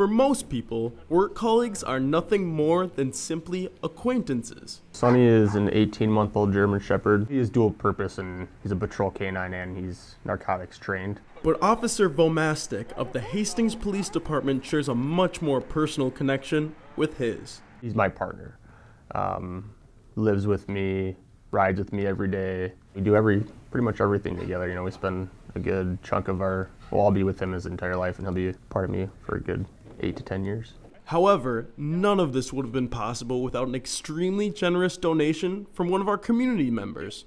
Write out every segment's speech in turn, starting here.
For most people, work colleagues are nothing more than simply acquaintances. Sonny is an 18 month old German Shepherd. He is dual purpose and he's a patrol canine and he's narcotics trained. But Officer Vomastic of the Hastings Police Department shares a much more personal connection with his. He's my partner. Um, lives with me, rides with me every day. We do every pretty much everything together. You know, we spend a good chunk of our. Well, I'll be with him his entire life, and he'll be part of me for a good eight to ten years. However, none of this would have been possible without an extremely generous donation from one of our community members.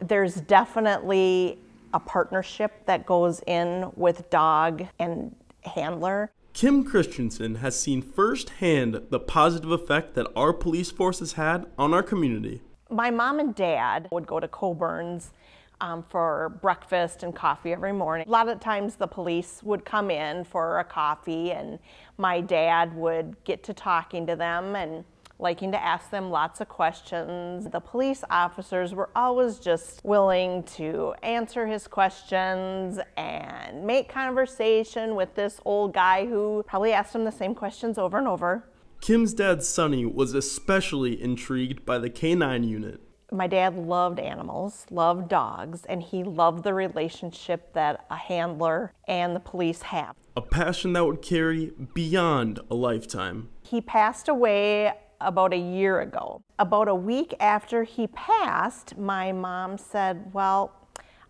There's definitely a partnership that goes in with dog and handler. Kim Christensen has seen firsthand the positive effect that our police force has had on our community. My mom and dad would go to Coburn's um, for breakfast and coffee every morning. A lot of times the police would come in for a coffee and my dad would get to talking to them and liking to ask them lots of questions. The police officers were always just willing to answer his questions and make conversation with this old guy who probably asked him the same questions over and over. Kim's dad, Sonny, was especially intrigued by the canine unit my dad loved animals, loved dogs, and he loved the relationship that a handler and the police have. A passion that would carry beyond a lifetime. He passed away about a year ago. About a week after he passed, my mom said, Well,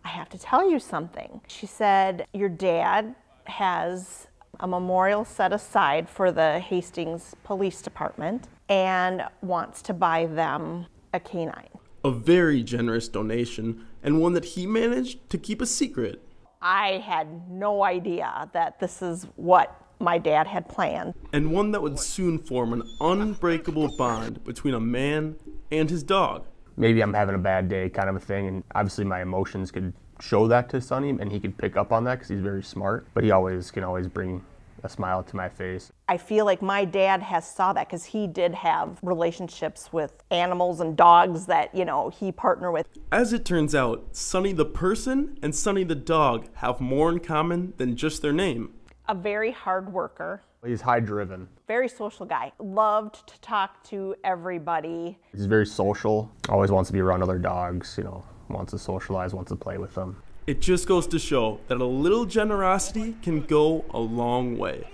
I have to tell you something. She said, Your dad has a memorial set aside for the Hastings Police Department and wants to buy them a canine a very generous donation and one that he managed to keep a secret. I had no idea that this is what my dad had planned. And one that would soon form an unbreakable bond between a man and his dog. Maybe I'm having a bad day, kind of a thing, and obviously my emotions could show that to Sonny, and he could pick up on that because he's very smart. But he always can always bring a smile to my face. I feel like my dad has saw that because he did have relationships with animals and dogs that, you know, he partnered with. As it turns out, Sonny the person and Sonny the dog have more in common than just their name. A very hard worker. He's high driven. Very social guy. Loved to talk to everybody. He's very social. Always wants to be around other dogs, you know, wants to socialize, wants to play with them. It just goes to show that a little generosity can go a long way.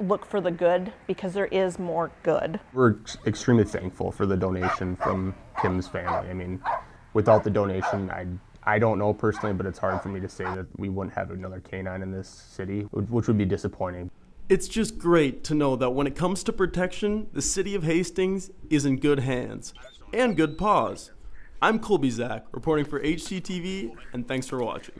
Look for the good because there is more good. We're extremely thankful for the donation from Kim's family. I mean, without the donation, I I don't know personally, but it's hard for me to say that we wouldn't have another canine in this city, which would be disappointing. It's just great to know that when it comes to protection, the city of Hastings is in good hands and good paws. I'm Colby Zach, reporting for HCTV, and thanks for watching.